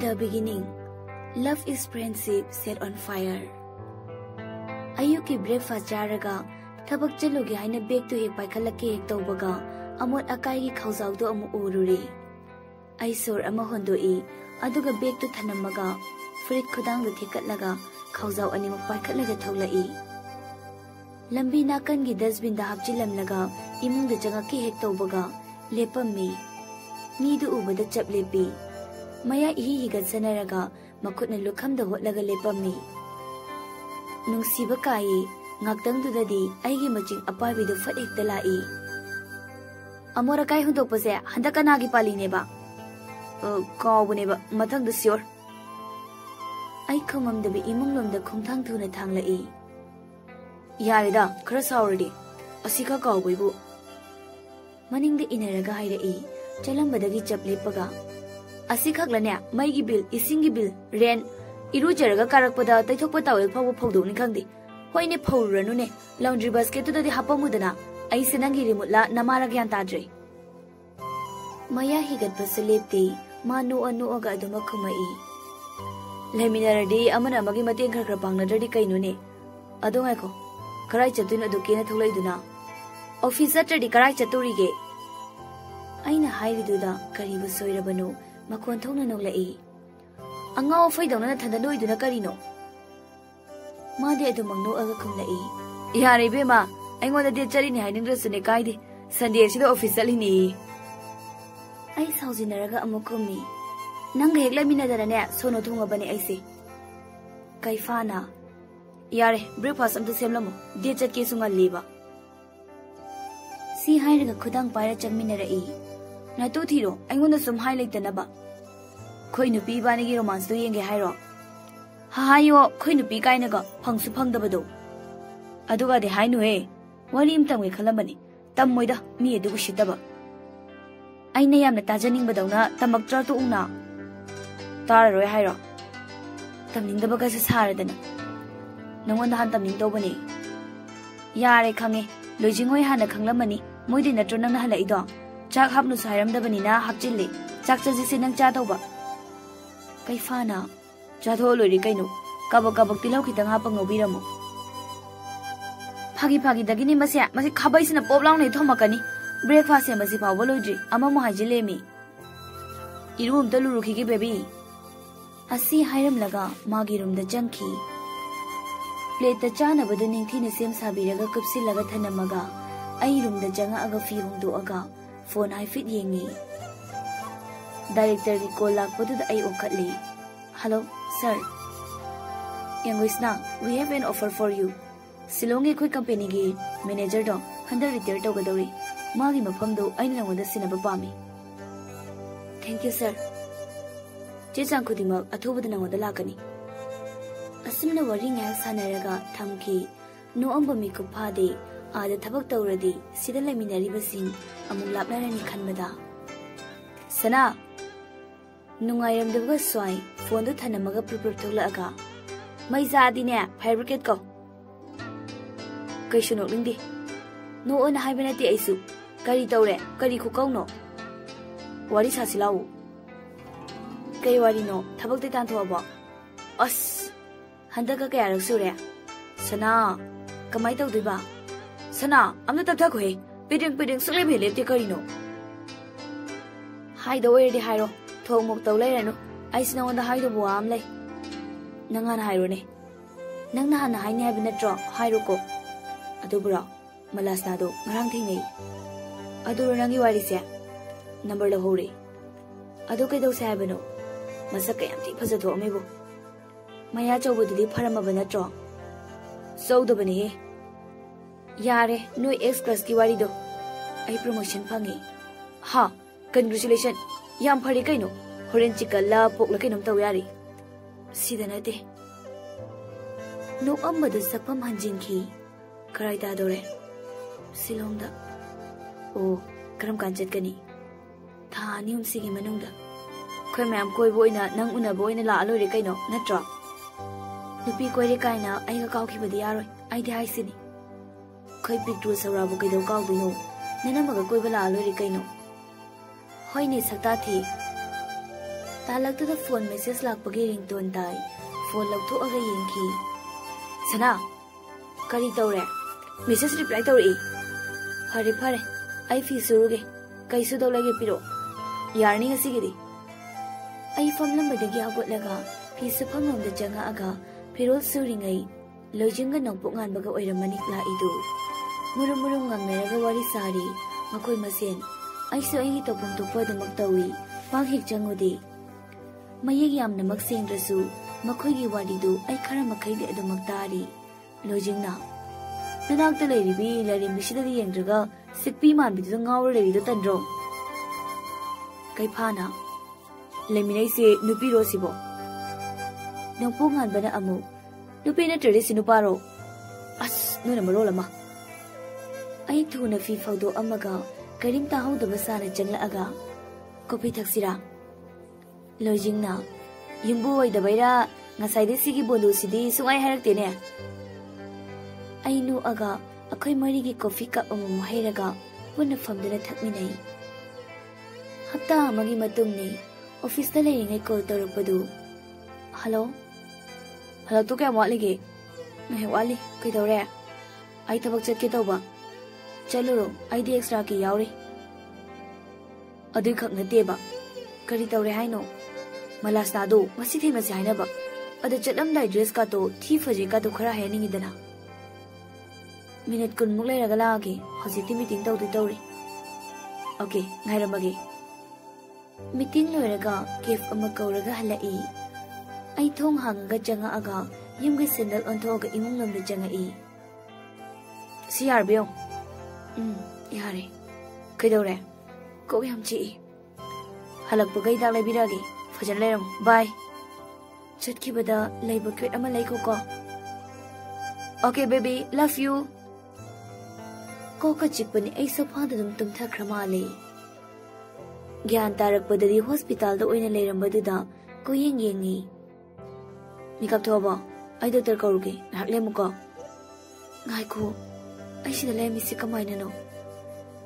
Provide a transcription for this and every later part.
The beginning. Love is friendship set on fire. ꯑꯌꯨꯛꯀꯤ breakfast ꯆꯥꯔꯒ ꯊꯕꯛ ꯆꯠꯂꯨꯒꯦ ꯍꯥꯏꯅ ꯕꯦꯒꯇꯨ ꯍꯦꯛ ꯄꯥꯏꯈꯠꯂꯛꯀꯦ ꯍꯦꯛ ꯇꯧꯕꯒ ꯑꯃꯣꯠ ꯑꯀꯥꯏꯒꯤ ꯈꯥꯎꯖꯥꯎꯗꯣ ꯑꯃꯨꯛ ꯎꯔꯨꯔꯦ ꯑꯩ ꯁꯣꯔ ꯑꯃ ꯍꯣꯟꯗꯣꯛꯏ ꯑꯗꯨꯒ ꯕꯦꯒꯇꯨ ꯊꯅꯝꯃꯒ ꯐꯨꯔꯤꯠ ꯈꯨꯗꯥꯡꯗꯨ ꯊꯦꯛꯀꯠꯂꯒ ꯈꯥꯎꯖꯥꯎ ꯑꯅꯤꯃꯛ ꯄꯥꯏꯈꯠꯂꯒ ꯊꯧꯂꯛꯏ ꯂꯝꯕꯤ ꯅꯥꯀꯟꯒꯤ ꯗꯁꯕꯤꯟꯗ ꯍꯥꯞꯆꯤꯜꯂꯝꯂꯒ ꯏꯃꯨꯡꯗ ꯆꯪꯉꯛꯀꯦ ꯍꯦꯛ ꯇꯧꯕꯒ ꯂꯦꯞꯄꯝꯃꯤ ꯃꯤꯗꯨ ꯎꯕꯗ ꯆꯞ ꯂꯦꯞꯄꯤ ꯃꯌꯥ 이히 ꯍꯤꯒꯠꯁꯅꯔꯒ ꯃꯈꯨꯠꯅ ꯂꯨꯈꯝꯗ ꯍꯣꯠꯂꯒ ꯂꯦꯞꯄꯝꯃꯤ ꯅꯨꯡꯁꯤꯕ ꯀꯥꯏꯌꯦ ꯉꯥꯛꯇꯪꯗꯨꯗꯗꯤ ꯑꯩꯒꯤ ꯃꯆꯤꯡ ꯑꯄꯥꯏꯕꯤꯗꯨ ꯐꯠ ꯍꯦꯛꯇ ꯂꯥꯛꯏ ꯑꯃꯣꯠ ꯑꯀꯥꯏ ꯍꯨꯟꯗꯣꯛꯄꯁꯦ ꯍꯟꯗꯛ ꯀꯅꯥꯒꯤ ꯄꯥꯜꯂꯤꯅꯦꯕ ꯀꯥꯎꯕꯅꯦꯕ ꯃꯊꯪꯗ ꯁꯤꯌꯣꯔ ꯑꯩ ꯈꯪꯃꯝꯗꯕꯤ ꯏꯃꯨꯡꯂꯣꯝꯗ ꯈꯣꯡꯊꯥꯡ ꯊꯨꯅ ꯊꯥꯡꯂꯛꯏ ꯌꯥꯔꯦꯗ ꯈꯔ ꯁꯥꯎꯔꯗꯤ ꯑꯁꯤ ꯈꯔ ꯀꯥꯎꯕꯩꯕꯨ ꯃꯅꯤꯡꯗ ꯏꯅꯔꯒ ꯍꯥꯏꯔꯛꯏ ꯆꯠꯂꯝꯕꯗꯒꯤ ꯆꯞ ꯂꯦꯞꯄꯒ ꯑꯁꯤ ꯈꯛꯂꯅꯦ ꯃꯩꯒꯤ ꯕꯤꯜ ꯏꯁꯤꯡꯒꯤ ꯕꯤꯜ ꯔꯦꯟ ꯏꯔꯨꯖꯔꯒ ꯀꯥꯔꯛꯄꯗ ꯇꯩꯊꯣꯛꯄ ꯇꯥꯋꯦꯜ ꯐꯥꯎꯕ ꯐꯧꯗꯣꯛꯅꯤ ꯈꯪꯗꯦ ꯍꯣꯏꯅꯦ ꯐꯧꯔꯨꯔꯅꯨꯅꯦ ꯂꯥꯎꯟꯗ꯭ꯔꯤ ꯕꯥꯁꯀꯦꯠꯇꯨꯗꯗꯤ ꯍꯥꯞꯄꯝꯃꯨꯗꯅ ꯑꯩꯁꯦ ꯅꯪꯒꯤ ꯔꯤꯃꯨꯠꯂ ꯅꯃꯥꯔ ꯒ꯭ꯌꯥꯟ ꯇꯥꯗ꯭ꯔꯦ ꯃꯌꯥ ꯍꯤꯒꯠꯄꯁꯨ ꯂꯦꯞꯇꯦ ꯃꯥ ꯅꯣꯛꯑ ꯅꯣꯛꯑꯒ ꯑꯗꯨꯃꯛ ꯈꯨꯝꯃꯛꯏ ꯂꯩꯃꯤꯟꯅꯔꯗꯤ ꯑꯃꯅ ꯑꯃꯒꯤ ꯃꯇꯦꯡ ꯈꯔ ꯈꯔ ꯄꯥꯡꯅꯗ꯭ꯔꯗꯤ ꯀꯩꯅꯣꯅꯦ ꯑꯗꯣ ꯉꯥꯏꯈꯣ ꯀꯔꯥꯏ ꯆꯠꯇꯣꯏꯅꯣ ꯑꯗꯨ ꯀꯦꯅ ꯊꯣꯛꯂꯛꯏꯗꯨꯅ ꯑꯣꯐꯤꯁ ꯆꯠꯇ꯭ꯔꯗꯤ ꯀꯔꯥꯏ ꯆꯠꯇꯣꯔꯤꯒꯦ ꯑꯩꯅ ꯍꯥꯏꯔꯤꯗꯨꯗ ꯀꯔꯤꯕꯨ ꯁꯣꯏꯔꯕꯅꯣ ꯃꯈꯣꯟ ꯊꯣꯛꯅ ꯅꯣꯛꯂꯛꯏ ꯑꯉꯥꯎ ꯑꯐꯩꯗꯧꯅ ꯅꯊꯟꯗ ꯅꯣꯏꯗꯨꯅ ꯀꯔꯤꯅꯣ ꯃꯥꯗꯤ ꯑꯗꯨꯃꯛ ꯅꯣꯛꯑꯒ ꯈꯨꯝꯂꯛꯏ ꯌꯥꯔꯦ ꯏꯕꯦꯝꯃ ꯑꯩꯉꯣꯟꯗ ꯗꯦꯠ ꯆꯠꯂꯤꯅꯤ ꯍꯥꯏꯅꯤꯡꯗ꯭ꯔꯁꯨꯅꯦ ꯀꯥꯏꯗꯦ ꯁꯟꯗꯦꯁꯤꯗ ꯑꯣꯐꯤꯁ ꯆꯠꯂꯤꯅꯤ ꯑꯩ ꯁꯥꯎꯖꯤꯟꯅꯔꯒ ꯑꯃꯨꯛ ꯈꯨꯝꯃꯤ ꯅꯪꯒ ꯍꯦꯛ ꯂꯩꯃꯤꯟꯅꯗꯅꯅꯦ ꯁꯣꯅꯣ ꯊꯨꯡꯉꯕꯅꯦ ꯑꯩꯁꯦ ꯀꯩꯐꯥꯅ ꯌꯥꯔꯦ ꯕ꯭ꯔꯦꯛꯐꯥꯁ ꯑꯝꯇ ꯁꯦꯝꯂꯝꯃꯣ ꯗꯦꯠ ꯆꯠꯀꯦꯁꯨ ꯉꯜꯂꯤꯕ ꯁꯤ ꯍꯥꯏꯔꯒ ꯈꯨꯗꯥꯡ ꯄꯥꯏꯔ ꯆꯪꯃꯤꯟꯅꯔꯛꯏ ꯅꯇꯨ ꯊꯤꯔꯣ ꯑꯩꯉꯣꯟꯗ ꯁꯨꯝ ꯍꯥꯏ ꯂꯩꯇꯅꯕ ꯑꯩꯈꯣꯏ ꯅꯨꯄꯤ ꯏꯕꯥꯅꯤꯒꯤ ꯔꯣꯃꯥꯟꯁꯇꯣ ꯌꯦꯡꯒꯦ ꯍꯥꯏꯔꯣ ꯍꯥꯏꯌꯣ ꯑꯩꯈꯣꯏ ꯅꯨꯄꯤ ꯀꯥꯏꯅꯒ ꯐꯪꯁꯨ ꯐꯪꯗꯕꯗꯣ ꯑꯗꯨꯒꯗꯤ ꯍꯥꯏꯅꯨꯍꯦ ꯋꯥꯔꯤ ꯑꯃ ꯇꯝꯒꯦ ꯈꯜꯂꯝꯕꯅꯤ ꯇꯝꯃꯣꯏꯗ ꯃꯤ ꯑꯗꯨ ꯎꯁꯤꯠꯇꯕ ꯑꯩꯅ ꯌꯥꯝꯅ ꯇꯥꯖꯅꯤꯡꯕꯗꯧꯅ ꯇꯝꯃꯛꯇ꯭ꯔꯥ ꯇꯣꯛꯎꯅ ꯇꯥꯔꯔꯣꯏ ꯍꯥꯏꯔꯣ ꯇꯝꯅꯤꯡꯗꯕꯒꯁꯦ ꯁꯥꯔꯗꯅ ꯅꯪꯉꯣꯟꯗ ꯍꯥꯟ ꯇꯝꯅꯤꯡꯗꯧꯕꯅꯦ ꯌꯥꯔꯦ ꯈꯪꯉꯦ ꯂꯣꯏꯖꯤꯡꯍꯣꯏ ꯍꯥꯟꯅ ꯈꯪꯂꯝꯃꯅꯤ ꯃꯣꯏꯗꯤ ꯅꯠꯇ꯭ꯔꯣ ꯅꯪꯅ ꯍꯜꯂꯛꯏꯗꯣ ꯆꯥꯛ ꯍꯥꯞꯅꯨꯁꯨ ꯍꯥꯏꯔꯝꯗꯕꯅꯤꯅ ꯍꯥꯞꯆꯤꯜꯂꯦ ꯆꯥꯛ ꯆꯥꯁꯤꯁꯦ ꯅꯪ ꯆꯥ ꯇꯧꯕ ꯀꯩꯐꯥꯅ ꯆꯥꯊꯣꯛꯑ ꯂꯣꯏꯔꯦ ꯀꯩꯅꯣ ꯀꯕꯛ ꯀꯕꯛ ꯇꯤꯜꯍꯧ ꯈꯤꯇꯪ ꯍꯥꯞꯄ ꯉꯧꯕꯤꯔꯝꯃꯣ ꯐꯥꯒꯤ ꯐꯥꯒꯤꯗꯒꯤꯅꯤ ꯃꯁꯦ ꯃꯁꯤ ꯈꯥꯕꯩꯁꯤꯅ ꯄꯣꯞ ꯂꯥꯎꯅ ꯊꯣꯝꯃꯛꯀꯅꯤ ꯕ꯭ꯔꯦꯛꯐꯥꯁ ꯁꯦꯝꯕꯁꯤ ꯐꯥꯎꯕ ꯂꯣꯏꯗ꯭ꯔꯤ ꯑꯃꯃꯨꯛ ꯍꯥꯏꯖꯤꯜꯂꯦꯃꯤ ꯏꯔꯨ ꯑꯝꯇ ꯂꯨꯔꯨꯈꯤꯒꯦ ꯕꯦꯕꯤ ꯑꯁꯤ ꯍꯥꯏꯔꯝꯂꯒ ꯃꯥꯒꯤ ꯔꯨꯝꯗ ꯆꯪꯈꯤ ꯄ꯭ꯂꯦꯠꯇ ꯆꯥꯅꯕꯗꯨ ꯅꯤꯡꯊꯤꯅ ꯁꯦꯝ ꯁꯥꯕꯤꯔꯒ ꯀꯨꯞꯁꯤꯜꯂꯒ ꯊꯅꯝꯃꯒ ꯑꯩ ꯔꯨꯝꯗ ꯆꯪꯉꯛꯑꯒ ꯐꯤ ꯍꯣꯡꯗꯣꯛꯑꯒ ꯐꯣꯟ ꯍꯥꯏꯐꯦꯠ ꯌꯦꯡꯉꯤ ꯗꯥꯏꯔꯦꯛꯇꯔꯒꯤ ꯀꯣꯜ ꯂꯥꯛꯄꯗꯨꯗ ꯑꯩ ꯑꯣꯟꯈꯠꯂꯤ hello sir ꯌꯦꯡꯒꯣꯏꯁꯅꯥ we have an offer for you ꯁꯤꯂꯣꯡꯒꯤ ꯑꯩꯈꯣꯏ ꯀꯝꯄꯦꯅꯤꯒꯤ ꯃꯦꯅꯦꯖꯔꯗꯣ ꯍꯟꯗꯛ ꯔꯤꯇꯥꯌꯔ ꯇꯧꯒꯗꯧꯔꯤ ꯃꯥꯒꯤ ꯃꯐꯝꯗꯣ ꯑꯩꯅ ꯅꯉꯣꯟꯗ ꯁꯤꯟꯅꯕ ꯄꯥꯝꯃꯤ ꯊꯦꯡꯛ ꯌꯨ ꯁꯔ ꯆꯦ ꯆꯥꯡ ꯈꯨꯗꯤꯡꯃꯛ ꯑꯊꯨꯕꯗ ꯅꯉꯣꯟꯗ ꯂꯥꯛꯀꯅꯤ ꯑꯁꯨꯝꯅ ꯋꯥꯔꯤ ꯉꯥꯏꯍꯥꯛ ꯁꯥꯟꯅꯔꯒ ꯊꯝꯈꯤ ꯅꯣꯛꯑꯝꯕ ꯃꯤꯀꯨꯞ ꯐꯥꯗꯦ ꯑꯥꯗ ꯊꯕꯛ ꯇꯧꯔꯗꯤ ꯁꯤꯗ ꯂꯩꯃꯤꯟꯅꯔꯤꯕꯁꯤꯡ ꯑꯃꯨꯛ ꯂꯥꯞꯅꯔꯅꯤ ꯈꯟꯕꯗ ꯁꯅꯥ ꯅꯨꯡꯉꯥꯏꯔꯝꯗꯕꯒ ꯁ꯭ꯋꯥꯏ ꯐꯣꯟꯗꯨ ꯊꯅꯝꯃꯒ ꯄ꯭ꯔꯨꯞ ꯊꯣꯛꯂꯛꯑꯒ ꯃꯩ ꯆꯥꯗꯤꯅꯦ ꯐꯥꯏꯔ ꯕ꯭ꯔꯤꯒꯦꯗ ꯀꯧ ꯀꯩꯁꯨ ꯅꯣꯛꯅꯤꯡꯗꯦ ꯅꯣꯛꯑꯣꯅ ꯍꯥꯏꯕ ꯅꯠꯇꯦ ꯑꯩꯁꯨ ꯀꯔꯤ ꯇꯧꯔꯦ ꯀꯔꯤ ꯈꯨꯀꯧꯅꯣ ꯋꯥꯔꯤ ꯁꯥꯁꯤ ꯂꯥꯛꯎ ꯀꯩ ꯋꯥꯔꯤꯅꯣ ꯊꯕꯛꯇꯤ ꯇꯥꯟꯊꯣꯛꯑꯕꯣ ꯑꯁ ꯍꯟꯗꯛꯀ ꯀꯌꯥꯔꯛ ꯁꯨꯔꯦ ꯁꯅꯥ ꯀꯃꯥꯏ ꯇꯧꯗꯣꯏꯕ ꯁꯅꯥ ꯑꯝꯇ ꯇꯞꯊꯈꯣꯍꯦ ꯄꯤꯗꯤꯡ ꯄꯤꯗꯤꯡ ꯁꯨꯛꯂꯦꯞ ꯂꯦꯞꯇꯦ ꯀꯔꯤꯅꯣ ꯍꯥꯏꯗ ꯑꯣꯏꯔꯗꯤ ꯍꯥꯏꯔꯣ ꯊꯣꯛ ꯃꯣꯛ ꯇꯧ ꯂꯩꯔꯅꯨ ꯑꯩꯁꯨ ꯅꯉꯣꯟꯗ ꯍꯥꯏꯗꯧꯕ ꯋꯥ ꯑꯃ ꯂꯩ ꯅꯪ ꯍꯥꯟꯅ ꯍꯥꯏꯔꯣꯅꯦ ꯅꯪꯅ ꯍꯥꯟꯅ ꯍꯥꯏꯅꯤ ꯍꯥꯏꯕ ꯅꯠꯇ꯭ꯔꯣ ꯍꯥꯏꯔꯣꯀꯣ ꯑꯗꯨꯕꯨꯔꯣ ꯃꯂꯥꯁꯅꯥꯗꯣ ꯉꯔꯥꯡ ꯊꯦꯡꯅꯩ ꯑꯗꯨꯔꯣ ꯅꯪꯒꯤ ꯋꯥꯔꯤꯁꯦ ꯅꯝꯕꯔ ꯂꯧꯍꯧꯔꯦ ꯑꯗꯨ ꯀꯩꯗꯧꯁꯦ ꯍꯥꯏꯕꯅꯣ ꯃꯁꯛ ꯀꯌꯥꯝ ꯊꯤ ꯐꯖꯊꯣꯛꯑꯝꯃꯦꯕꯣ ꯃꯌꯥ ꯆꯧꯕꯗꯨꯗꯤ ꯐꯔꯝꯃꯕ ꯅꯠꯇ꯭ꯔꯣ ꯆꯧꯗꯕꯅꯦꯍꯦ ꯌꯥꯔꯦ ꯅꯣꯏ ꯑꯦꯛꯁ ꯀ꯭ꯂꯁꯀꯤ ꯋꯥꯔꯤꯗꯣ ꯑꯩ ꯄ꯭ꯔꯣꯃꯣꯁꯟ ꯐꯪꯉꯤ ꯍꯥ ꯀꯟꯒ꯭ꯔꯦꯆꯨꯂꯦꯁꯟ ꯌꯥꯝ ꯐꯔꯦ ꯀꯩꯅꯣ ꯍꯣꯔꯦꯟ ꯆꯤꯛꯀꯜꯂ ꯄꯣꯛꯂ ꯀꯩꯅꯣꯝ ꯇꯧ ꯌꯥꯔꯤ ꯁꯤꯗ ꯅꯠꯇꯦ ꯅꯣꯛꯑꯝꯕꯗꯨ ꯁꯛꯐꯝ ꯍꯟꯖꯤꯟꯈꯤ ꯀꯔꯥꯏ ꯇꯥꯗꯧꯔꯦ ꯁꯤꯂꯣꯡꯗ ꯑꯣ ꯀꯔꯝ ꯀꯥꯟ ꯆꯠꯀꯅꯤ ꯊꯥ ꯑꯅꯤ ꯑꯍꯨꯝꯁꯤꯒꯤ ꯃꯅꯨꯡꯗ ꯑꯩꯈꯣꯏ ꯃꯌꯥꯝ ꯀꯣꯏꯕ ꯑꯣꯏꯅ ꯅꯪ ꯎꯅꯕ ꯑꯣꯏꯅ ꯂꯥꯛꯑ ꯂꯣꯏꯔꯦ ꯀꯩꯅꯣ ꯅꯠꯇ꯭ꯔꯣ ꯅꯨꯄꯤ ꯀꯣꯏꯔꯦ ꯀꯥꯏꯅ ꯑꯩꯒ ꯀꯥꯎꯈꯤꯕꯗꯤ ꯌꯥꯔꯣꯏ ꯑꯩꯗꯤ ꯍꯥꯏꯁꯤꯅꯤ ꯑꯩꯈꯣꯏ ꯄꯤꯛꯇ꯭ꯔꯨ ꯁꯧꯔꯥꯕꯨ ꯀꯩꯗꯧ ꯀꯥꯎꯗꯣꯏꯅꯣ ꯅꯅꯝꯃꯒ ꯀꯣꯏꯕ ꯂꯥꯛꯑ ꯂꯣꯏꯔꯦ ꯀꯩꯅꯣ होइने सकता थी तालक तो फोन मैसेज लापगे रिंगटोन ताई फोन लौथो अगे येंखी सना करी तौरे मैसेज रिप्लाई तौरे फरे फरे आई फी सुरुगे कैसु दौलगे पिरो यारनी हसिगिरी आई फमलंबदगी हगोटलगा फी सफमरोमद जंगागा फिरोल सुरिंगई लोजिंग नौपो ngan baga oiramani la idu murum murum ngang neraga wari sari makoi masen ꯑꯩꯁꯨ ꯑꯩꯒꯤ ꯇꯧꯐꯝ ꯊꯣꯛꯄ ꯑꯗꯨꯃꯛ ꯇꯧꯏ ꯄꯥꯛ ꯍꯦꯛ ꯆꯪꯉꯨꯗꯦ ꯃꯌꯦꯛ ꯌꯥꯝꯅꯃꯛ ꯁꯦꯡꯗ꯭ꯔꯁꯨ ꯃꯈꯣꯏꯒꯤ ꯋꯥꯔꯤꯗꯨ ꯑꯩ ꯈꯔ ꯃꯈꯩꯗꯤ ꯑꯗꯨꯃꯛ ꯇꯥꯔꯤ ꯂꯣꯏꯖꯤꯡꯅ ꯅꯅꯥꯛꯇ ꯂꯩꯔꯤꯕꯤ ꯂꯥꯏꯔꯦꯝꯕꯤꯁꯤꯗꯗꯤ ꯌꯦꯡꯗ꯭ꯔꯒ ꯁꯤꯛꯄꯤ ꯃꯥꯟꯕꯤꯗꯨꯗ ꯉꯥꯎꯔ ꯂꯩꯔꯤꯗꯣ ꯇꯟꯗ꯭ꯔꯣ ꯀꯩꯐꯥꯅ ꯂꯩꯃꯤꯟꯅꯩꯁꯦ ꯅꯨꯄꯤꯔꯣ ꯁꯤꯕꯣ ꯅꯣꯡꯄꯣꯛ ꯉꯥꯟꯕꯅ ꯑꯃꯨꯛ ꯅꯨꯄꯤ ꯅꯠꯇ꯭ꯔꯗꯤ ꯁꯤ ꯅꯨꯄꯥꯔꯣ ꯑꯁ ꯅꯣꯏꯅ ꯃꯔꯣꯜ ꯑꯃ ꯑꯩ ꯊꯨꯅ ꯐꯤ ꯐꯧꯗꯣꯛꯑꯝꯃꯒ ꯀꯔꯤꯝ ꯇꯥꯍꯧꯗꯕ ꯁꯥꯅ ꯆꯪꯂꯛꯑꯒ ꯀꯣꯐꯤ ꯊꯛꯁꯤꯔꯥ ꯂꯣꯏꯖꯤꯡꯅ ꯌꯨꯝꯕꯨ ꯑꯣꯏꯗꯕꯩꯔꯥ ꯉꯁꯥꯏꯗꯩ ꯁꯤꯒꯤ ꯕꯣꯟꯗꯨꯁꯤꯗꯤ ꯁꯨꯡꯍꯥꯏ ꯍꯥꯏꯔꯛꯇꯦꯅꯦ ꯑꯩ ꯅꯣꯛꯑꯒ ꯑꯩꯈꯣꯏ ꯃꯔꯤꯒꯤ ꯀꯣꯐꯤ ꯀꯞ ꯑꯃꯃꯝ ꯍꯩꯔꯒ ꯄꯨꯟꯅ ꯐꯝꯗꯨꯅ ꯊꯛꯃꯤꯟꯅꯩ ꯍꯞꯇꯥ ꯑꯃꯒꯤ ꯃꯇꯨꯡꯅꯤ ꯑꯣꯐꯤꯁꯇ ꯂꯩꯔꯤꯉꯩ ꯀꯣꯜ ꯇꯧꯔꯛꯄꯗꯨ ꯍꯜꯂꯣ ꯍꯜꯂꯛꯇꯣ ꯀꯌꯥꯝ ꯋꯥꯠꯂꯤꯒꯦ ꯉꯥꯏꯍꯥꯛ ꯋꯥꯠꯂꯤ ꯀꯩꯗꯧꯔꯦ ꯑꯩ ꯊꯕꯛ ꯆꯠꯀꯦ ꯇꯧꯕ ꯆꯠꯂꯨꯔꯣ ꯑꯩꯗꯤ ꯑꯦꯛꯁꯇ꯭ꯔꯥ ꯀꯤ ꯌꯥꯎꯔꯤ ꯑꯗꯨꯏ ꯈꯛ ꯅꯠꯇꯦꯕ ꯀꯔꯤ ꯇꯧꯔꯦ ꯍꯥꯏꯅꯣ ꯃꯂꯥꯁꯅꯥꯗꯣ ꯉꯁꯤ ꯊꯦꯡꯅꯁꯤ ꯍꯥꯏꯅꯕ ꯑꯗ ꯆꯠꯂꯝꯗꯥꯏ ꯗ꯭ꯔꯦꯁ ꯀꯥꯇꯣ ꯊꯤ ꯐꯖꯩ ꯀꯥꯇꯣ ꯈꯔ ꯍꯥꯏꯍꯟꯅꯤꯡꯉꯤꯗꯅ ꯃꯤꯅꯤꯠ ꯀꯨꯟꯃꯨꯛ ꯂꯩꯔꯒ ꯂꯥꯛꯑꯒꯦ ꯍꯧꯖꯤꯛꯇꯤ ꯃꯤꯇꯤꯡ ꯇꯧꯗꯣꯏ ꯇꯧꯔꯤ ꯑꯣꯀꯦ ꯉꯥꯏꯔꯝꯃꯒꯦ ꯃꯤꯇꯤꯡ ꯂꯣꯏꯔꯒ ꯀꯦꯐ ꯑꯃ ꯀꯧꯔꯒ ꯍꯜꯂꯛꯏ ꯑꯩ ꯊꯣꯡ ꯍꯥꯡꯉꯒ ꯆꯪꯉꯛꯑꯒ ꯌꯨꯝꯒꯤ ꯁꯦꯟꯗꯜ ꯑꯣꯟꯊꯣꯛꯑꯒ ꯏꯃꯨꯡ ꯂꯣꯝꯗ ꯆꯪꯉꯛꯏ ꯁꯤ ꯌꯥꯔꯕ ꯎꯝ ꯌꯥꯔꯦ ꯀꯩꯗꯧꯔꯦ ꯀꯣꯛ ꯌꯥꯝ ꯆꯤꯛꯏ ꯍꯜꯂꯛꯄꯒ ꯍꯤꯗꯥꯛ ꯂꯩꯕꯤꯔꯛꯑꯒꯦ ꯐꯖꯅ ꯂꯩꯔꯝꯃꯨ ꯕꯥꯏ ꯆꯠꯈꯤꯕꯗ ꯂꯩꯕ ꯀ꯭ꯋꯦꯠ ꯑꯃ ꯂꯩꯈꯣꯀꯣ ꯑꯣꯀꯦ ꯕꯦꯕꯤ ꯂꯚ ꯌꯨ ꯀꯣꯛꯀ ꯆꯤꯛꯄꯅꯤ ꯑꯩ ꯁꯣꯐꯥꯗ ꯑꯗꯨꯝ ꯇꯨꯝꯊꯈ꯭ꯔ ꯃꯥꯜꯂꯦ ꯒ꯭ꯌꯥꯟ ꯇꯥꯔꯛꯄꯗꯗꯤ ꯍꯣꯁꯄꯤꯇꯥꯜꯗ ꯑꯣꯏꯅ ꯑꯩ ꯗꯣꯛꯇꯔ ꯀꯧꯔꯨꯒꯦ ꯉꯥꯏꯍꯥꯛ ꯂꯦꯝꯃꯨꯀꯣ ꯉꯥꯏꯈꯣ ꯑꯩ ꯁꯤꯗ ꯂꯩꯔꯝꯃꯤꯁꯤ ꯀꯃꯥꯏꯅꯅꯣ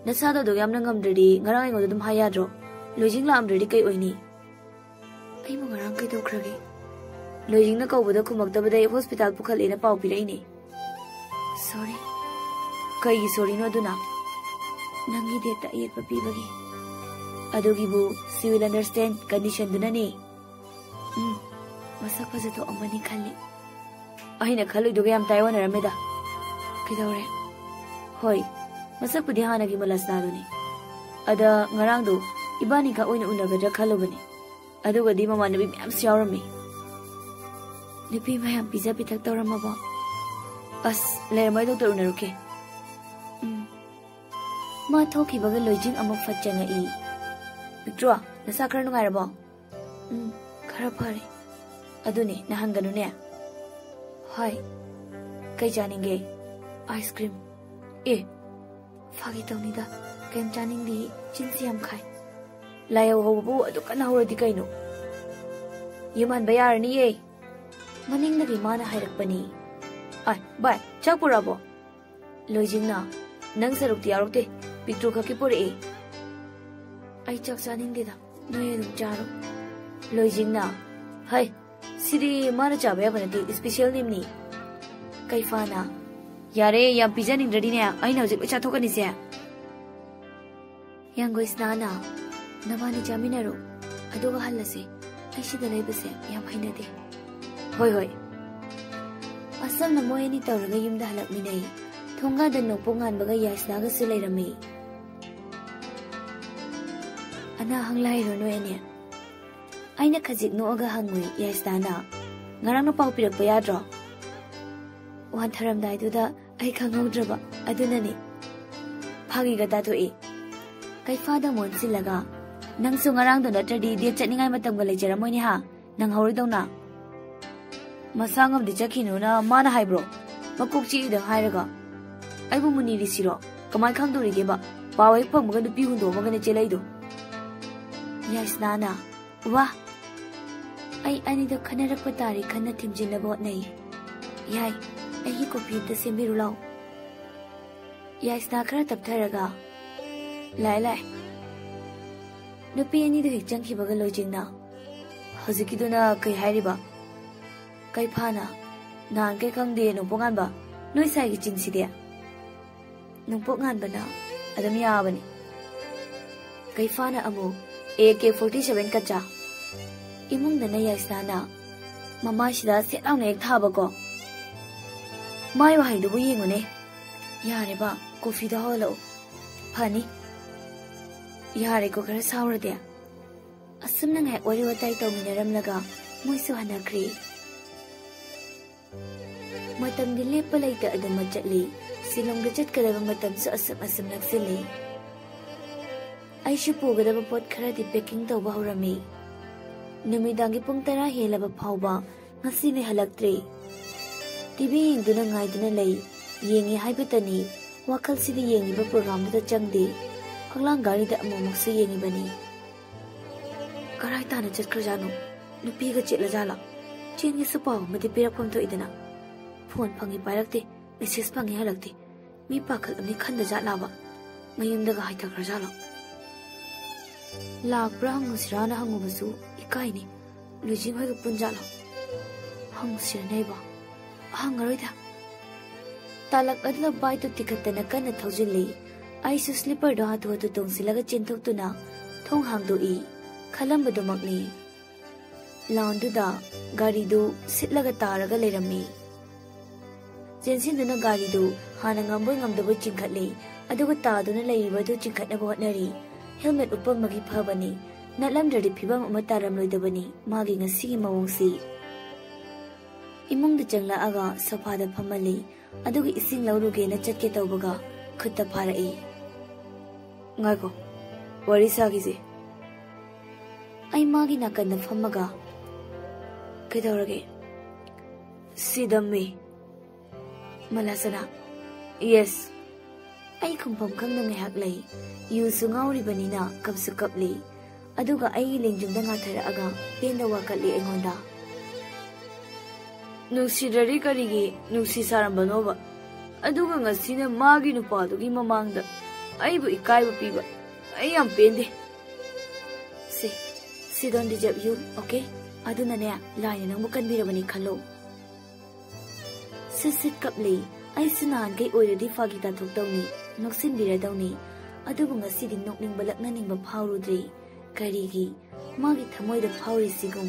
ꯅꯁꯥꯗꯣ ꯑꯗꯨꯛ ꯌꯥꯝꯅ ꯉꯝꯗ꯭ꯔꯗꯤ ꯉꯔꯥꯡ ꯑꯩꯉꯣꯟꯗ ꯑꯗꯨꯝ ꯍꯥꯏ ꯌꯥꯗ꯭ꯔꯣ ꯂꯣꯏꯖꯤꯡ ꯂꯥꯛꯑꯝꯗ꯭ꯔꯗꯤ ꯀꯩ ꯑꯣꯏꯅꯤ ꯑꯩꯕꯨ ꯉꯔꯥꯡ ꯀꯩꯗꯧꯈ꯭ꯔꯒꯦ ꯂꯣꯏꯖꯤꯡꯅ ꯀꯧꯕꯗ ꯈꯨꯝꯃꯛꯇꯕꯗꯩ ꯍꯣꯁꯄꯤꯇꯥꯜ ꯄꯨꯈꯠꯂꯦꯅ ꯄꯥꯎ ꯄꯤꯔꯛꯏꯅꯦ ꯁꯣꯔꯤ ꯀꯩꯒꯤ ꯁꯣꯔꯤꯅꯣ ꯑꯗꯨꯅ ꯅꯪꯒꯤ ꯗꯦꯠꯇ ꯑꯌꯦꯠꯄ ꯄꯤꯕꯒꯤ ꯑꯗꯨꯒꯤꯕꯨ ꯁꯤ ꯋꯤꯜ ꯑꯟꯗꯔꯁꯇꯦꯟ ꯀꯟꯗꯤꯁꯟꯗꯨꯅꯅꯦ ꯎꯝ ꯃꯁꯛ ꯐꯖꯊꯣꯛꯑꯝꯃꯅꯤ ꯈꯜꯂꯤ ꯑꯩꯅ ꯈꯜꯂꯨꯏꯗꯨꯒ ꯌꯥꯝ ꯇꯥꯏꯑꯣꯟꯅꯔꯝꯃꯦꯗ ꯀꯩꯗꯧꯔꯦ ꯍꯣꯏ ꯃꯁꯛꯄꯨꯗꯤ ꯍꯥꯟꯅꯒꯤ ꯃꯂꯁꯅꯥꯗꯨꯅꯤ ꯑꯗ ꯉꯔꯥꯡꯗꯣ ꯏꯕꯥꯅꯤꯈꯛ ꯑꯣꯏꯅ ꯎꯅꯒꯗ꯭ꯔꯥ ꯈꯜꯂꯨꯕꯅꯤ ꯑꯗꯨꯒꯗꯤ ꯃꯃꯥꯟꯅꯕꯤ ꯃꯌꯥꯝꯁꯨ ꯌꯥꯎꯔꯝꯃꯤ ꯅꯨꯄꯤ ꯃꯌꯥꯝ ꯄꯤꯖ ꯄꯤꯊꯛ ꯇꯧꯔꯝꯃꯕꯣ ꯑꯁ ꯂꯩꯔꯝꯃꯣꯏ ꯗꯣꯛꯇꯔ ꯎꯅꯔꯨꯀꯦ ꯎꯝ ꯃꯥ ꯊꯣꯛꯈꯤꯕꯒ ꯂꯣꯏꯖꯤꯡ ꯑꯃꯨꯛ ꯐꯠ ꯆꯪꯉꯛꯏ ꯄꯤꯛꯇ꯭ꯔꯣ ꯅꯁꯥ ꯈꯔ ꯅꯨꯡꯉꯥꯏꯔꯕꯣ ꯎꯝ ꯈꯔ ꯐꯔꯦ ꯑꯗꯨꯅꯦ ꯅꯍꯟꯒꯅꯨꯅꯦ ꯍꯣꯏ ꯀꯩ ꯆꯥꯅꯤꯡꯒꯦ ꯑꯥꯏꯁ ꯀ꯭ꯔꯤꯝ ꯑꯦ ꯐꯥꯒꯤ ꯇꯧꯅꯤꯗ ꯀꯩꯝ ꯆꯥꯅꯤꯡꯗꯦ ꯆꯤꯟꯁꯤ ꯌꯥꯝ ꯈꯥꯏ ꯂꯥꯏꯍꯧ ꯍꯧꯕꯕꯨ ꯑꯗꯨ ꯀꯟꯅ ꯍꯧꯔꯗꯤ ꯀꯩꯅꯣ ꯌꯨꯝ ꯍꯟꯕ ꯌꯥꯔꯅꯤꯌꯦ ꯃꯅꯤꯡꯗꯒꯤ ꯃꯥꯅ ꯍꯥꯏꯔꯛꯄꯅꯤ ꯑꯥꯏ ꯕꯥꯏ ꯆꯥꯛ ꯄꯨꯔꯛꯑꯕꯣ ꯂꯣꯏꯖꯤꯡꯅ ꯅꯪ ꯁꯔꯨꯛꯇꯤ ꯌꯥꯎꯔꯛꯇꯦ ꯄꯤꯛꯇ꯭ꯔꯨ ꯈꯛꯀꯤ ꯄꯨꯔꯛꯑꯦ ꯑꯩ ꯆꯥꯛ ꯆꯥꯅꯤꯡꯗꯦꯗ ꯅꯣꯏ ꯑꯗꯨꯝ ꯆꯥꯔꯣ ꯂꯣꯏꯖꯤꯡꯅ ꯍꯩ ꯁꯤꯗꯤ ꯃꯥꯅ ꯆꯥꯕ ꯌꯥꯕ ꯅꯠꯇꯦ ꯏꯁꯄꯤꯁꯦꯜ ꯅꯤꯝꯅꯤ ꯀꯩꯐꯥꯅ Yare, yang pizza ning ready na. Ay na, ujik ucha thoka ni siya. Yang gois na na. Nawani jamin na ro. Ado ga hal na si. Ay si da laiba siya. Yang hay na de. Hoy hoy. Asam na mo ni tawra ga yum da halak minay. Thonga da nong pongan baga yas na ga silay rami. Ana hang lai ro no ene. Ay na kajik no aga hangui yas na na. Ngarang na pao pirak pa yadro. วันทรมได้ดูดะ ꯑꯩ ꯈꯪꯍꯧꯗ꯭ꯔꯕ ꯑꯗꯨꯅꯅꯤ ꯐꯥꯒꯤꯒ ꯇꯥꯊꯣꯛꯏ ꯀꯩꯐꯥꯗ ꯃꯣꯟꯁꯤꯜꯂꯒ ꯅꯪꯁꯨ ꯉꯔꯥꯡꯗꯣ ꯅꯠꯇ꯭ꯔꯗꯤ date ꯆꯠꯅꯤꯡꯉꯥꯏ ꯃꯇꯝꯒ ꯂꯩꯖꯔꯝꯃꯣꯏꯅꯦ ꯍꯥ ꯅꯪ ꯍꯧꯔꯣꯏꯗꯧꯅ ꯃꯁꯥ ꯉꯝꯗꯤ ꯆꯠꯈꯤꯅꯨꯅ ꯃꯥꯅ ꯍꯥꯏꯕ꯭ꯔꯣ ꯃꯀꯣꯛ ꯆꯤꯛꯏꯗꯪ ꯍꯥꯏꯔꯒ ꯑꯩꯕꯨ ꯃꯨꯅꯤꯔꯤꯁꯤꯔꯣ ꯀꯃꯥꯏꯅ ꯈꯪꯗꯣꯔꯤꯒꯦꯕ ꯄꯥꯎ ꯍꯦꯛ ꯐꯪꯕꯒ ꯅꯨꯄꯤ ꯍꯨꯟꯗꯣꯛꯑꯃꯒꯅꯦ ꯆꯦꯜꯂꯛꯏꯗꯣ ꯌꯥꯏꯁꯅꯥꯅ ꯋꯥ ꯑꯩ ꯑꯅꯤꯗꯣ ꯈꯟꯅꯔꯛꯄ ꯇꯥꯔꯤ ꯈꯟꯅ ꯊꯤꯝꯖꯤꯟꯅꯕ ꯍꯣꯠꯅꯩ ꯌꯥꯏ ꯑꯩꯒꯤ ꯀꯣꯐꯤ ꯑꯝꯇ ꯁꯦꯝꯕꯤꯔꯨ ꯂꯥꯎ ꯌꯥꯏꯁꯅꯥ ꯈꯔ ꯇꯞꯊꯔꯒ ꯂꯥꯛꯑꯦ ꯂꯥꯛꯑꯦ ꯅꯨꯄꯤ ꯑꯅꯤꯗꯨ ꯍꯦꯛ ꯆꯪꯈꯤꯕꯒ ꯂꯣꯏꯖꯤꯡꯅ ꯍꯧꯖꯤꯛꯀꯤꯗꯨꯅ ꯀꯩ ꯍꯥꯏꯔꯤꯕ ꯀꯩꯐꯥꯅ ꯅꯍꯥꯟ ꯀꯩ ꯈꯪꯗꯦ ꯅꯣꯡꯄꯣꯛ ꯉꯥꯟꯕ ꯅꯣꯏ ꯁꯥꯏꯒꯤ ꯆꯤꯟꯁꯤꯗꯤ ꯅꯣꯡꯄꯣꯛ ꯉꯥꯟꯕꯅ ꯑꯗꯨꯝ ꯌꯥꯕꯅꯤ ꯀꯩꯐꯥꯅ ꯑꯃꯨꯛ ꯑꯦ ꯀꯦ ꯐꯣꯔꯇꯤ ꯁꯚꯦꯟ ꯀꯆꯥ ꯏꯃꯨꯡꯗꯅ ꯌꯥꯏꯁꯅꯥꯅ ꯃꯃꯥꯏꯁꯤꯗ ꯁꯦꯠ ꯂꯥꯎꯅ ꯍꯦꯛ ꯊꯥꯕꯀꯣ ꯃꯥꯏ ꯋꯥꯍꯩꯗꯨꯕꯨ ꯌꯦꯡꯉꯨꯅꯦ ꯌꯥꯔꯦꯕ ꯀꯣꯐꯤꯗꯣ ꯍꯧꯍꯜꯂꯛꯎ ꯐꯅꯤ ꯌꯥꯔꯦꯀꯣ ꯈꯔ ꯁꯥꯎꯔꯗꯤ ꯑꯁꯨꯝꯅ ꯉꯥꯏꯍꯥꯛ ꯋꯥꯔꯤ ꯋꯥꯇꯥꯏ ꯇꯧꯃꯤꯟꯅꯔꯝꯂꯒ ꯃꯣꯏꯁꯨ ꯍꯟꯅꯈ꯭ꯔꯦ ꯃꯇꯝꯗꯤ ꯂꯦꯞꯄ ꯂꯩꯇ ꯑꯗꯨꯃ ꯆꯠꯂꯤ ꯁꯤꯂꯣꯡꯗ ꯆꯠꯀꯗꯕ ꯃꯇꯝꯁꯨ ꯑꯁꯨꯝ ꯑꯁꯨꯝ ꯅꯛꯁꯤꯜꯂꯤ ꯑꯩꯁꯨ ꯄꯨꯒꯗꯕ ꯄꯣꯠ ꯈꯔꯗꯤ ꯄꯦꯛꯀꯤꯡ ꯇꯧꯕ ꯍꯧꯔꯝꯃꯤ ꯅꯨꯃꯤꯗꯥꯡꯒꯤ ꯄꯨꯡ ꯇꯔꯥ ꯍꯦꯜꯂꯕ ꯐꯥꯎꯕ ꯉꯁꯤꯗꯤ ꯍꯜꯂꯛꯇ꯭ꯔꯦ ꯇꯤꯚꯤ ꯌꯦꯡꯗꯨꯅ ꯉꯥꯏꯗꯨꯅ ꯂꯩ ꯌꯦꯡꯉꯤ ꯍꯥꯏꯕꯇꯅꯤ ꯋꯥꯈꯜꯁꯤꯗ ꯌꯦꯡꯉꯤꯕ ꯄ꯭ꯔꯣꯒ꯭ꯔꯥꯝꯗꯨꯗ ꯆꯪꯗꯦ ꯐꯛꯂꯥꯡ ꯒꯥꯔꯤꯗ ꯑꯃꯨꯛꯃꯨꯛꯁꯨ ꯌꯦꯡꯉꯤꯕꯅꯤ ꯀꯔꯥꯏ ꯇꯥꯅ ꯆꯠꯈ꯭ꯔꯖꯥꯠꯅꯣ ꯅꯨꯄꯤꯒ ꯆꯦꯠꯂꯖꯥꯠꯂꯥ ꯆꯦꯟꯒꯤꯁꯨ ꯄꯥꯎ ꯑꯃꯗꯤ ꯄꯤꯔꯛꯐꯝ ꯊꯣꯛꯏꯗꯅ ꯐꯣꯟ ꯐꯪꯉꯤ ꯄꯥꯏꯔꯛꯇꯦ ꯃꯦꯁꯦꯖ ꯐꯪꯉꯤ ꯍꯜꯂꯛꯇꯦ ꯃꯤ ꯄꯥꯈꯠꯂꯝꯅꯤ ꯈꯟꯗ ꯖꯥꯠꯂꯥꯕ ꯃꯌꯨꯝꯗꯒ ꯍꯥꯏꯊꯈ꯭ꯔꯖꯥꯠꯂꯣ ꯂꯥꯛꯄ꯭ꯔꯥ ꯍꯪꯉꯨꯁꯤꯔꯥꯅ ꯍꯪꯉꯨꯕꯁꯨ ꯏꯀꯥꯏꯅꯤ ꯂꯨꯖꯤꯡ ꯍꯣꯏꯒ ꯄꯨꯟꯖꯥꯠꯂꯣ ꯍꯪꯉꯨꯁꯤꯔꯅꯦꯕ ꯍꯪꯉꯔꯣꯏꯗ ꯇꯥꯂꯛ ꯑꯗꯨꯗ ꯕꯥꯏꯛꯇꯨ ꯇꯤꯈꯠꯇꯅ ꯀꯟꯅ ꯊꯧꯖꯤꯜꯂꯤ ꯑꯩꯁꯨ ꯁ꯭ꯂꯤꯞꯄꯔꯗꯣ ꯍꯥꯊꯨ ꯍꯥꯊꯨ ꯇꯣꯡꯁꯤꯜꯂꯒ ꯆꯦꯟꯊꯣꯛꯇꯨꯅ ꯊꯣꯡ ꯍꯥꯡꯗꯣꯛꯏ ꯈꯜꯂꯝꯕꯗꯨꯃꯛꯅꯤ ꯂꯥꯎꯟꯗꯨꯗ ꯒꯥꯔꯤꯗꯨ ꯁꯤꯠꯂꯒ ꯇꯥꯔꯒ ꯂꯩꯔꯝꯃꯤ ꯆꯦꯟꯁꯤꯟꯗꯨꯅ ꯒꯥꯔꯤꯗꯨ ꯍꯥꯟꯅ ꯉꯝꯕꯣꯏ ꯉꯝꯗꯕꯣꯏ ꯆꯤꯡꯈꯠꯂꯤ ꯑꯗꯨꯒ ꯇꯥꯗꯨꯅ ꯂꯩꯔꯤꯕꯗꯨ ꯆꯤꯡꯈꯠꯅꯕ ꯍꯣꯠꯅꯔꯤ ꯍꯦꯜꯃꯦꯠ ꯎꯞꯄꯝꯕꯒꯤ ꯐꯕꯅꯤ ꯅꯠꯂꯝꯗ꯭ꯔꯗꯤ ꯐꯤꯕꯝ ꯑꯃ ꯇꯥꯔꯝꯂꯣꯏꯗꯕꯅꯤ ꯃꯥꯒꯤ ꯉꯁꯤꯒꯤ ꯃꯑꯣꯡꯁꯤ इमुंग चंगला अगा सोफा द फमली अदुग इसिंग लौरुगे न चटके तौबगा खुद फारई ngako wari sagise ai magi nakan na famaga kedorage sidamme malasana yes ai kumpam kang nang hak lai yu sungauri banina kapsu kapli aduga ai lengjung da nga thara aga penda wakali engonda ꯅꯨꯡꯁꯤꯗ꯭ꯔꯗꯤ ꯀꯔꯤꯒꯤ ꯅꯨꯡꯁꯤ ꯁꯥꯔꯝꯕꯅꯣꯕ ꯑꯗꯨꯒ ꯉꯁꯤꯅ ꯃꯥꯒꯤ ꯅꯨꯄꯥꯗꯨꯒꯤ ꯃꯃꯥꯡꯗ ꯑꯩꯕꯨ ꯏꯀꯥꯏꯕ ꯄꯤꯕ ꯑꯩ ꯌꯥꯝ ꯄꯦꯟꯗꯦ ꯁꯤ ꯁꯤ ꯗꯣꯟ ꯗꯤꯖꯔꯞ ꯌꯨ ꯑꯣꯀꯦ ꯑꯗꯨꯅꯅꯦ ꯂꯥꯏꯅ ꯅꯪꯕꯨ ꯀꯟꯕꯤꯔꯕꯅꯤ ꯈꯜꯂꯣ ꯁꯤꯠ ꯁꯤꯠ ꯀꯞꯂꯤ ꯑꯩꯁꯨ ꯅꯍꯥꯟꯈꯩ ꯑꯣꯏꯔꯗꯤ ꯐꯥꯒꯤ ꯇꯥꯊꯣꯛꯇꯧꯅꯤ ꯅꯣꯛꯁꯤꯟꯕꯤꯔꯗꯧꯅꯤ ꯑꯗꯨꯕꯨ ꯉꯁꯤꯗꯤ ꯅꯣꯛꯅꯤꯡꯕ ꯂꯛꯅꯅꯤꯡꯕ ꯐꯥꯎꯔꯨꯗ꯭ꯔꯤ ꯀꯔꯤꯒꯤ ꯃꯥꯒꯤ ꯊꯃꯣꯏꯗ ꯐꯥꯎꯔꯤꯁꯤꯒꯨꯝ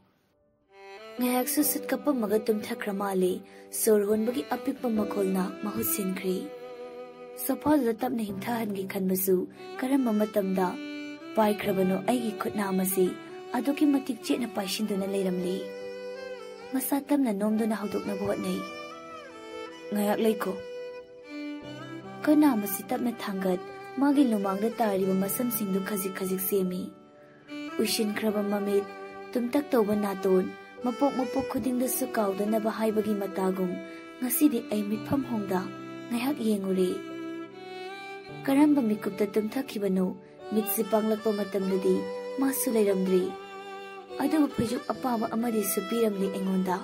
ꯉꯥꯏꯍꯥꯛꯁꯨ ꯁꯨꯠ ꯀꯞꯄꯝꯃꯒ ꯇꯨꯝꯊꯈ꯭ꯔ ꯃꯥꯜꯂꯤ ꯁꯣꯔ ꯍꯣꯟꯕꯒꯤ ꯑꯄꯤꯛꯄ ꯃꯈꯣꯜꯅ ꯃꯍꯨꯠ ꯁꯤꯟꯈ꯭ꯔꯦ ꯁꯣꯐꯥꯗꯨꯗ ꯇꯞꯅ ꯍꯤꯡꯊꯍꯟꯒꯦ ꯈꯟꯕꯁꯨ ꯀꯔꯝꯕ ꯃꯇꯝꯗ ꯄꯥꯏꯈ꯭ꯔꯕꯅꯣ ꯑꯩꯒꯤ ꯈꯨꯠꯅꯥꯝ ꯑꯁꯤ ꯑꯗꯨꯛꯀꯤ ꯃꯇꯤꯛ ꯆꯦꯠꯅ ꯄꯥꯏꯁꯤꯟꯗꯨꯅ ꯂꯩꯔꯝꯂꯤ ꯃꯁꯥ ꯇꯞꯅ ꯅꯣꯝꯗꯨꯅ ꯍꯧꯗꯣꯛꯅꯕ ꯍꯣꯠꯅꯩ ꯉꯥꯏꯍꯥꯛ ꯂꯩꯈꯣ ꯈꯨꯠꯅꯥꯝ ꯑꯁꯤ ꯇꯞꯅ ꯊꯥꯡꯒꯠ ꯃꯥꯒꯤ ꯂꯨꯃꯥꯡꯗ ꯇꯥꯔꯤꯕ ꯃꯁꯝꯁꯤꯡꯗꯨ ꯈꯖꯤꯛ ꯈꯖꯤꯛ ꯁꯦꯝꯃꯤ ꯎꯏꯁꯤꯟꯈ꯭ꯔꯕ ꯃꯃꯤꯠ ꯇꯨꯝꯇꯛ ꯇꯧꯕ ꯅꯥꯇꯣꯟ ꯃꯄꯣꯛ ꯃꯄꯣꯛ ꯈꯨꯗꯤꯡꯗꯁꯨ ꯀꯥꯎꯗꯅꯕ ꯍꯥꯏꯕꯒꯤ ꯃꯇꯥꯒꯨꯝ ꯉꯁꯤꯗꯤ ꯑꯩ ꯃꯤꯠꯐꯝ ꯍꯣꯡꯗ ꯉꯥꯏꯍꯥꯛ ꯌꯦꯡꯉꯨꯔꯦ ꯀꯔꯝꯕ ꯃꯤꯀꯨꯞꯇ ꯇꯨꯝꯊꯈꯤꯕꯅꯣ ꯃꯤꯠꯁꯤ ꯄꯥꯡꯂꯛꯄ ꯃꯇꯝꯗꯗꯤ ꯃꯥꯁꯨ ꯂꯩꯔꯝꯗ꯭ꯔꯤ ꯑꯗꯨꯕꯨ ꯐꯩꯖꯨꯞ ꯑꯄꯥꯕ ꯑꯃꯗꯤ ꯁꯨꯄꯤꯔꯝꯂꯤ ꯑꯩꯉꯣꯟꯗ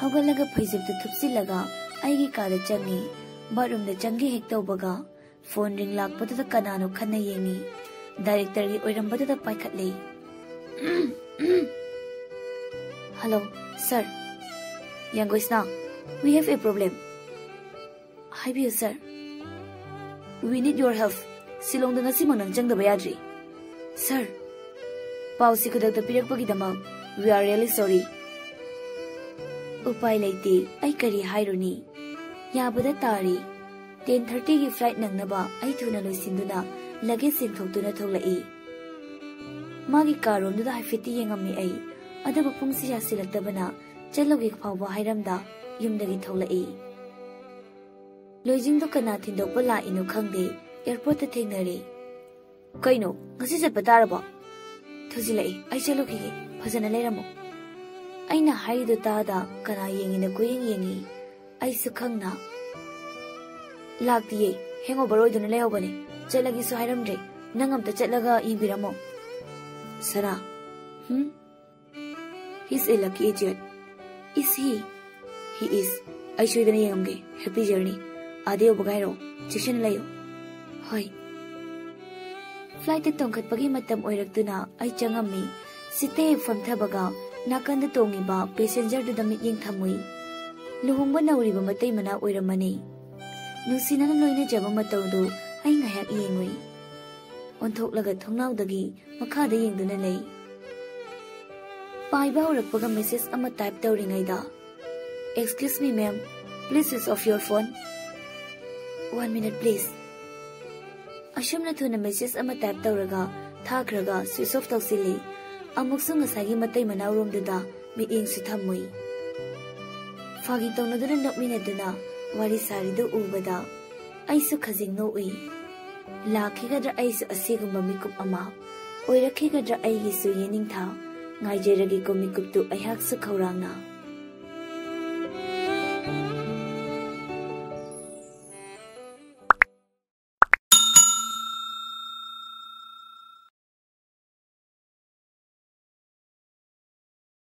ꯍꯧꯒꯠꯂꯒ ꯐꯩꯖꯨꯞꯇꯨ ꯊꯨꯞꯆꯤꯜꯂꯒ ꯑꯩꯒꯤ ꯀꯥꯗ ꯆꯪꯉꯤ ꯕꯥꯠꯔꯨꯝꯗ ꯆꯪꯒꯦ ꯍꯦꯛ ꯇꯧꯕꯒ ꯐꯣꯟ ꯔꯤꯡ ꯂꯥꯛꯄꯗꯨꯗ ꯀꯅꯥꯅꯣ ꯈꯟꯅ ꯌꯦꯡꯉꯤ ꯗꯥꯏꯔꯦꯛꯇꯔꯒꯤ ꯑꯣꯏꯔꯝꯕꯗꯨꯗ ꯄꯥꯏꯈꯠꯂꯦ Hello, sir. Young Krishna, we have a problem. Hi, sir. We need your help. Silong na si Manang Chang Dabayadri. Sir, Pao si Kudak Tapirak Pagidamal, we are really sorry. Upay Laiti, ay kari hairuni. Yabada Tari, 10.30 ki flight nang naba ay tuna loisinduna, lagay sintong tuna tolai. Magi karon duda hafiti yengami ay, ꯑꯗꯨꯕꯨ ꯄꯨꯡꯁꯤ ꯌꯥꯁꯤꯜꯂꯛꯇꯕꯅ ꯆꯠꯂꯨꯒꯦ ꯐꯥꯎꯕ ꯍꯥꯏꯔꯝꯗ ꯌꯨꯝꯗꯒꯤ ꯊꯣꯛꯂꯛꯏ ꯂꯣꯏꯖꯤꯡꯗꯣ ꯀꯅꯥ ꯊꯤꯟꯗꯣꯛꯄ ꯂꯥꯛꯏꯅꯣ ꯈꯪꯗꯦ ꯑꯦꯌꯥꯔꯄꯣꯔꯠꯇ ꯊꯦꯡꯅꯔꯦ ꯀꯩꯅꯣ ꯉꯁꯤ ꯆꯠꯄ ꯇꯥꯔꯕꯣ ꯊꯨꯖꯤꯜꯂꯛꯏ ꯑꯩ ꯆꯠꯂꯨꯈꯤꯒꯦ ꯐꯖꯅ ꯂꯩꯔꯝꯃꯣ ꯑꯩꯅ ꯍꯥꯏꯔꯤꯗꯨ ꯇꯥꯗ ꯀꯅꯥ ꯌꯦꯡꯉꯤꯅ ꯀꯣꯌꯦꯡ ꯌꯦꯡꯉꯤ ꯑꯩꯁꯨ ꯈꯪꯅ ꯂꯥꯛꯇꯤꯌꯦ ꯍꯦꯡꯑꯣꯚꯔ ꯑꯣꯏꯗꯨꯅ ꯂꯩꯍꯧꯕꯅꯦ ꯆꯠꯂꯒꯦꯁꯨ ꯍꯥꯏꯔꯝꯗ꯭ꯔꯦ ꯅꯪ ꯑꯝꯇ ꯆꯠꯂꯒ ꯌꯦꯡꯕꯤꯔꯝꯃꯣ ꯁꯅꯥ ꯍꯨꯝ He's a lucky idiot. Is he? He is. I should gonna young. Happy journey. Adeo bagairo. Chicken layo. Hoi. Flight at tongkat pagi matam oirak tuna ay changami. Site from Tabaga. Nakanda tongi e ba passenger to damit yung tamui. Luhumba na uri ba matay mana oiramani. Nung sinan loy na jabang mataw do ay ngayak iingwi. Ontok lagat thong nao dagi makada yung dunalay. ꯄꯥꯏꯕ ꯍꯧꯔꯛꯄꯒ message ꯑꯃ type ꯇꯧꯔꯤꯉꯩꯗ excuse me ma'am please switch off your phone one minute please ꯑꯁꯨꯝꯅ ꯊꯨꯅ message ꯑꯃ type ꯇꯧꯔꯒ ꯊꯥꯈ꯭ꯔꯒ switch of ꯇꯧꯁꯤꯜꯂꯤ ꯑꯃꯨꯛꯁꯨ ꯉꯁꯥꯏꯒꯤ ꯃꯇꯩ ꯃꯅꯥꯎꯔꯣꯝꯗꯨꯗ ꯃꯤꯠꯌꯦꯡꯁꯨ ꯊꯝꯃꯨꯏ ꯐꯥꯒꯤ ꯇꯧꯅꯗꯨꯅ ꯅꯣꯛꯃꯤꯟꯅꯗꯨꯅ ꯋꯥꯔꯤ ꯁꯥꯔꯤꯗꯨ ꯎꯕꯗ ꯑꯩꯁꯨ ꯈꯖꯤꯡ ꯅꯣꯛꯎꯏ ꯂꯥꯛꯈꯤꯒꯗ꯭ꯔꯥ ꯑꯩꯁꯨ ꯑꯁꯤꯒꯨꯝꯕ ꯃꯤꯀꯨꯞ ꯑꯃ ꯑꯣꯏꯔꯛꯈꯤꯒꯗ꯭ꯔꯥ ꯑꯩꯒꯤꯁꯨ ꯌꯦꯅꯤꯡꯊꯥ ꯉꯥꯏꯖꯔꯒꯦꯀꯣ ꯃꯤꯀꯨꯞꯇꯨ ꯑꯩꯍꯥꯛꯁꯨ ꯈꯧꯔꯥꯡꯅ